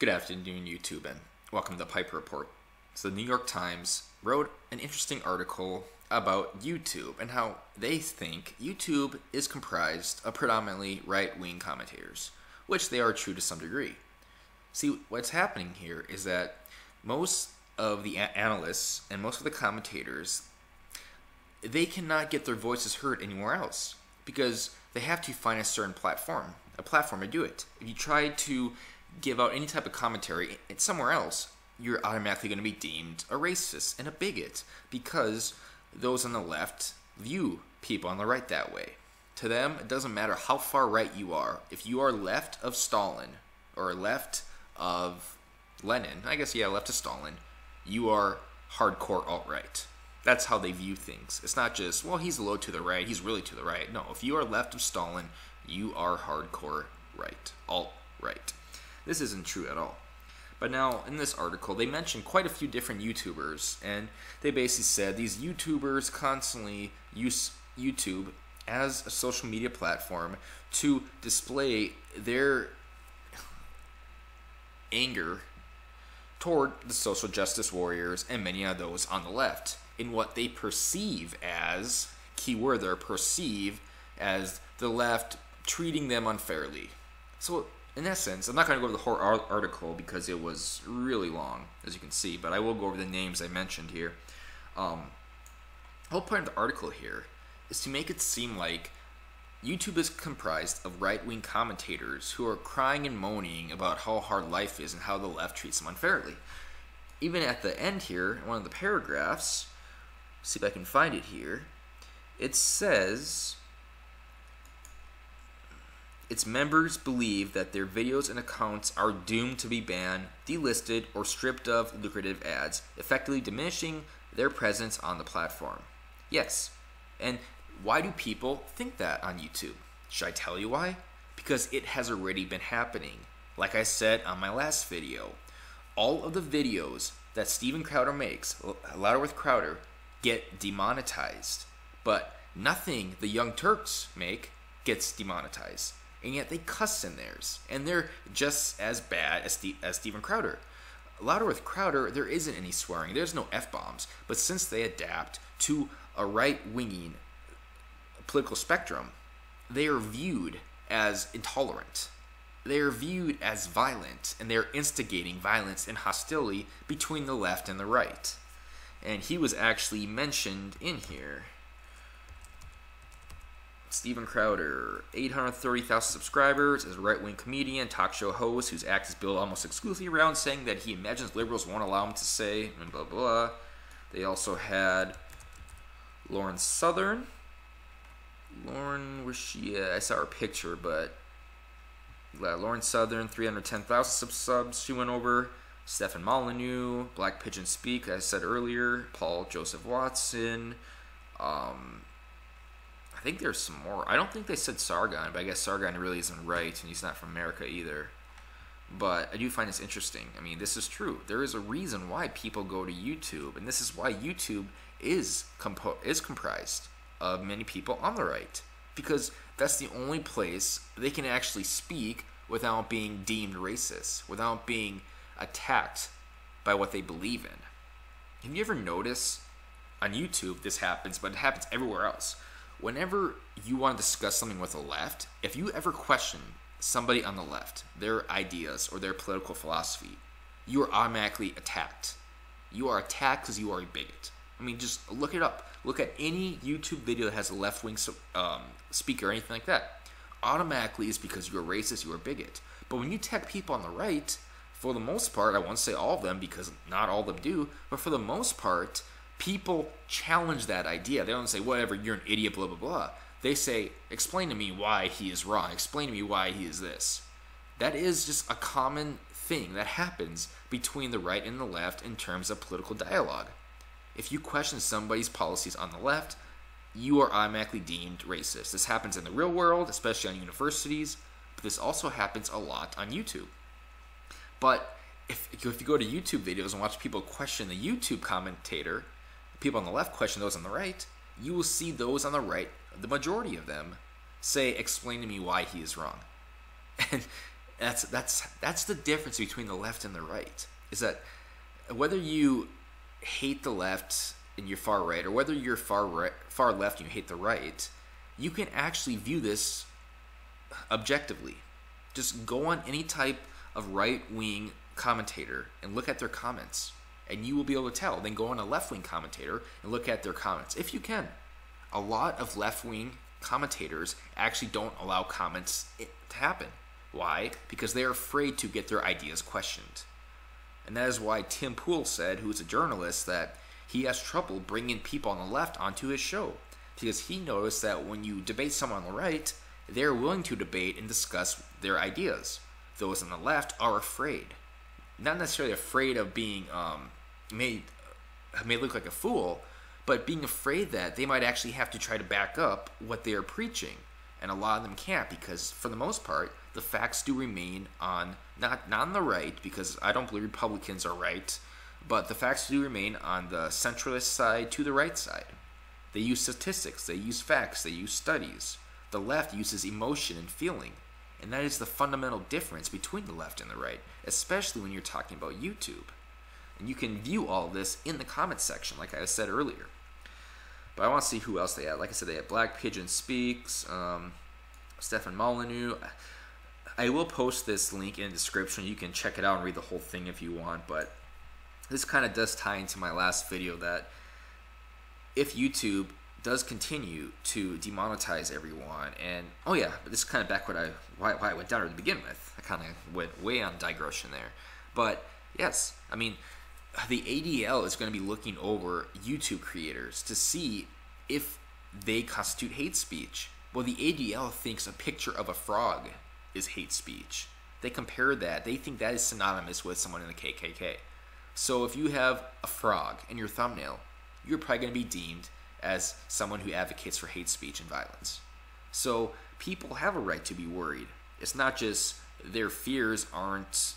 Good afternoon, YouTube, and welcome to the Piper Report. So, the New York Times wrote an interesting article about YouTube and how they think YouTube is comprised of predominantly right wing commentators, which they are true to some degree. See, what's happening here is that most of the analysts and most of the commentators they cannot get their voices heard anywhere else because they have to find a certain platform, a platform to do it. If you try to give out any type of commentary somewhere else, you're automatically going to be deemed a racist and a bigot because those on the left view people on the right that way. To them, it doesn't matter how far right you are. If you are left of Stalin or left of Lenin, I guess, yeah, left of Stalin, you are hardcore alt right. That's how they view things. It's not just, well, he's low to the right, he's really to the right. No, if you are left of Stalin, you are hardcore right, alt right. This isn't true at all. But now, in this article, they mentioned quite a few different YouTubers, and they basically said these YouTubers constantly use YouTube as a social media platform to display their anger toward the social justice warriors and many of those on the left in what they perceive as keyword there perceive as the left treating them unfairly. So in essence, I'm not going to go over the whole article because it was really long, as you can see, but I will go over the names I mentioned here. Um, the whole point of the article here is to make it seem like YouTube is comprised of right wing commentators who are crying and moaning about how hard life is and how the left treats them unfairly. Even at the end here, in one of the paragraphs, see if I can find it here, it says its members believe that their videos and accounts are doomed to be banned, delisted, or stripped of lucrative ads, effectively diminishing their presence on the platform. Yes, and why do people think that on YouTube? Should I tell you why? Because it has already been happening. Like I said on my last video, all of the videos that Steven Crowder makes, Louder with Crowder, get demonetized. But nothing the Young Turks make gets demonetized and yet they cuss in theirs, and they're just as bad as, Steve, as Steven Crowder. Louder with Crowder, there isn't any swearing, there's no f bombs, but since they adapt to a right winging political spectrum, they are viewed as intolerant. They are viewed as violent, and they're instigating violence and hostility between the left and the right. And he was actually mentioned in here. Steven Crowder, 830,000 subscribers, is a right wing comedian, talk show host whose act is built almost exclusively around saying that he imagines liberals won't allow him to say, and blah, blah. They also had Lauren Southern. Lauren, was she? I saw her picture, but uh, Lauren Southern, 310,000 subs she went over. Stefan Molyneux, Black Pigeon Speak, as I said earlier. Paul Joseph Watson. Um, I think there's some more. I don't think they said Sargon, but I guess Sargon really isn't right, and he's not from America either. But I do find this interesting. I mean, this is true. There is a reason why people go to YouTube, and this is why YouTube is compo- is comprised of many people on the right, because that's the only place they can actually speak without being deemed racist, without being attacked by what they believe in. Have you ever noticed on YouTube this happens, but it happens everywhere else? Whenever you want to discuss something with the left, if you ever question somebody on the left, their ideas or their political philosophy, you are automatically attacked. You are attacked because you are a bigot. I mean, just look it up. Look at any YouTube video that has a left wing um, speaker or anything like that. Automatically, it's because you're racist, you're a bigot. But when you attack people on the right, for the most part, I won't say all of them because not all of them do, but for the most part, people challenge that idea. They don't say, whatever, you're an idiot, blah, blah, blah. They say, explain to me why he is wrong. Explain to me why he is this. That is just a common thing that happens between the right and the left in terms of political dialogue. If you question somebody's policies on the left, you are automatically deemed racist. This happens in the real world, especially on universities, but this also happens a lot on YouTube. But if, if you go to YouTube videos and watch people question the YouTube commentator, people on the left question those on the right, you will see those on the right, the majority of them, say, explain to me why he is wrong. And That's that's that's the difference between the left and the right. Is that whether you hate the left and you're far right, or whether you're far right, far left and you hate the right, you can actually view this objectively. Just go on any type of right wing commentator and look at their comments, and you will be able to tell. Then go on a left wing commentator and look at their comments, if you can. A lot of left wing commentators actually don't allow comments to happen. Why? Because they're afraid to get their ideas questioned. And that is why Tim Pool said, who is a journalist, that he has trouble bringing people on the left onto his show. Because he noticed that when you debate someone on the right, they're willing to debate and discuss their ideas. Those on the left are afraid. Not necessarily afraid of being um, made, made look like a fool, but being afraid that they might actually have to try to back up what they are preaching. And a lot of them can't because, for the most part, the facts do remain on not not on the right because I don't believe Republicans are right, but the facts do remain on the centralist side to the right side. They use statistics, they use facts, they use studies. The left uses emotion and feeling, and that is the fundamental difference between the left and the right, especially when you're talking about YouTube. And you can view all this in the comments section, like I said earlier. But I want to see who else they had. Like I said, they had Black Pigeon Speaks, um, Stefan Molyneux. I will post this link in the description. You can check it out and read the whole thing if you want. But this kind of does tie into my last video that if YouTube does continue to demonetize everyone, and oh yeah, but this is kind of back what I why, why I went down to begin with. I kind of went way on digression there, but yes, I mean the ADL is going to be looking over YouTube creators to see if they constitute hate speech. Well, the ADL thinks a picture of a frog is hate speech. They compare that. They think that is synonymous with someone in the KKK. So if you have a frog in your thumbnail, you're probably going to be deemed as someone who advocates for hate speech and violence. So people have a right to be worried. It's not just their fears aren't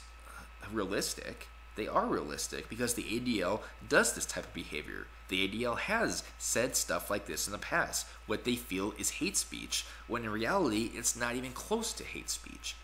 realistic. They are realistic because the ADL does this type of behavior. The ADL has said stuff like this in the past, what they feel is hate speech, when in reality, it's not even close to hate speech.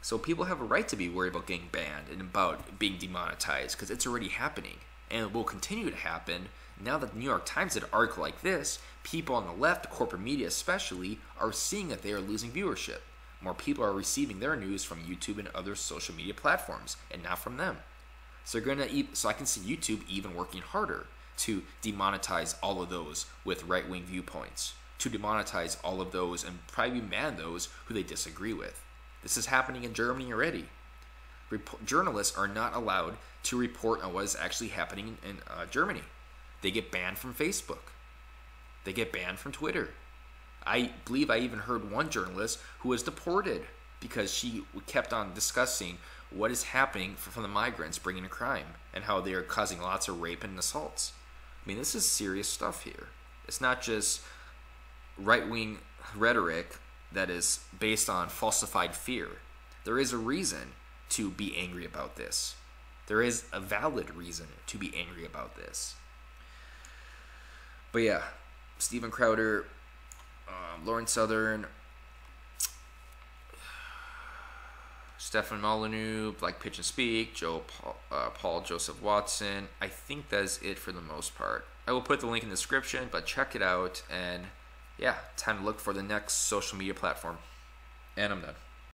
So people have a right to be worried about getting banned and about being demonetized because it's already happening and it will continue to happen. Now that the New York Times did an article like this, people on the left, corporate media especially, are seeing that they are losing viewership. More people are receiving their news from YouTube and other social media platforms, and not from them. So gonna, so I can see YouTube even working harder to demonetize all of those with right-wing viewpoints, to demonetize all of those and probably ban those who they disagree with. This is happening in Germany already. Rep- journalists are not allowed to report on what is actually happening in uh, Germany. They get banned from Facebook. They get banned from Twitter. I believe I even heard one journalist who was deported because she kept on discussing what is happening from the migrants bringing a crime and how they are causing lots of rape and assaults. I mean, this is serious stuff here. It's not just right wing rhetoric that is based on falsified fear. There is a reason to be angry about this. There is a valid reason to be angry about this. But yeah, Steven Crowder, um, Lauren Southern, Stefan Molyneux, Black and Speak, Joe Paul, uh, Paul, Joseph Watson. I think that's it for the most part. I will put the link in the description, but check it out. And yeah, time to look for the next social media platform. And I'm done.